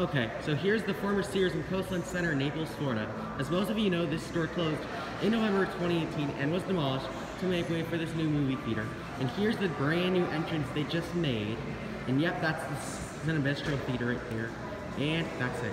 Okay, so here's the former Sears and Coastland Center in Naples, Florida. As most of you know, this store closed in November 2018 and was demolished to make way for this new movie theater. And here's the brand new entrance they just made. And yep, that's the Cinebistro Theater right here. And that's it.